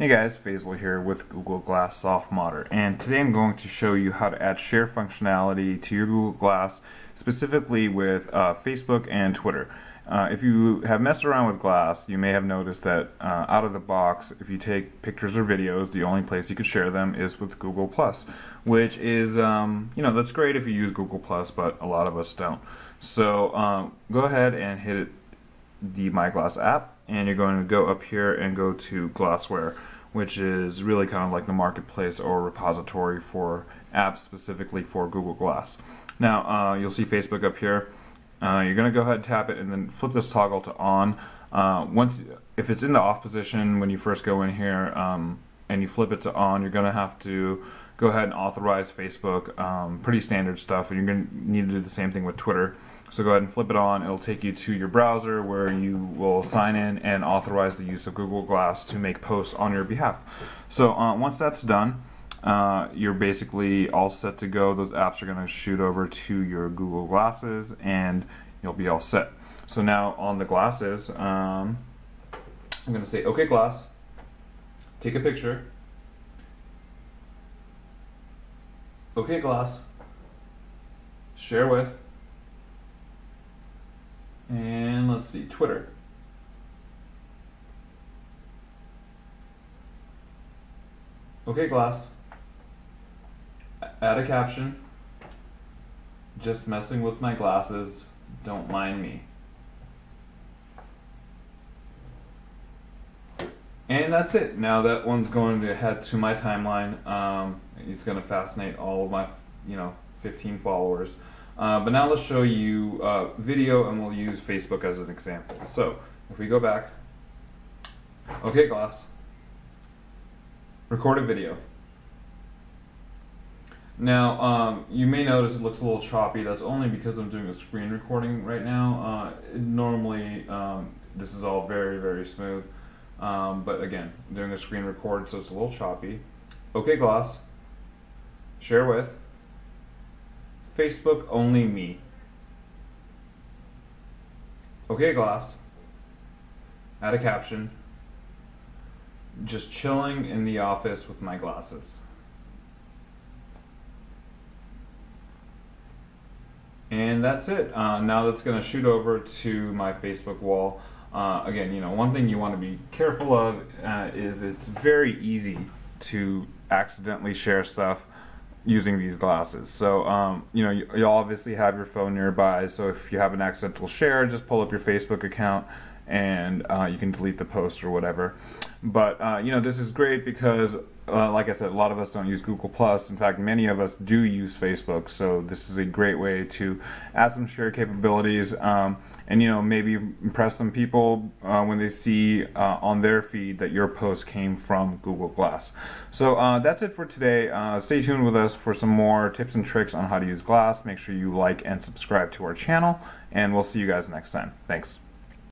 Hey guys, Faisal here with Google Glass Soft Modder and today I'm going to show you how to add share functionality to your Google Glass specifically with uh, Facebook and Twitter. Uh, if you have messed around with Glass, you may have noticed that uh, out of the box, if you take pictures or videos, the only place you could share them is with Google Plus, which is, um, you know, that's great if you use Google Plus, but a lot of us don't. So um, go ahead and hit the My Glass app, and you're going to go up here and go to Glassware which is really kind of like the marketplace or repository for apps specifically for Google Glass. Now uh, you'll see Facebook up here. Uh, you're going to go ahead and tap it and then flip this toggle to on. Uh, once, if it's in the off position when you first go in here um, and you flip it to on, you're going to have to go ahead and authorize Facebook. Um, pretty standard stuff, and you're going to need to do the same thing with Twitter. So go ahead and flip it on. It'll take you to your browser where you will sign in and authorize the use of Google Glass to make posts on your behalf. So uh, once that's done, uh, you're basically all set to go. Those apps are going to shoot over to your Google Glasses and you'll be all set. So now on the glasses, um, I'm going to say, OK, glass, take a picture. OK, glass, share with. And let's see, Twitter. Okay, Glass. Add a caption. Just messing with my glasses. Don't mind me. And that's it. Now that one's going to head to my timeline. Um, it's going to fascinate all of my, you know, 15 followers. Uh, but now let's show you uh, video and we'll use Facebook as an example. So if we go back, okay glass, record a video. Now um, you may notice it looks a little choppy. That's only because I'm doing a screen recording right now. Uh, normally um, this is all very very smooth. Um, but again, doing a screen record so it's a little choppy. Okay glass, share with. Facebook only me. Okay, Glass. Add a caption. Just chilling in the office with my glasses. And that's it. Uh, now that's going to shoot over to my Facebook wall. Uh, again, you know, one thing you want to be careful of uh, is it's very easy to accidentally share stuff using these glasses. So, um, you know, you, you obviously have your phone nearby. So if you have an accidental share, just pull up your Facebook account and uh, you can delete the post or whatever. But uh, you know, this is great because, uh, like I said, a lot of us don't use Google Plus. In fact, many of us do use Facebook. So this is a great way to add some share capabilities, um, and you know, maybe impress some people uh, when they see uh, on their feed that your post came from Google Glass. So uh, that's it for today. stay tuned with us for some more tips and tricks on how to use Glass. Make sure you like and subscribe to our channel, and we'll see you guys next time. Thanks.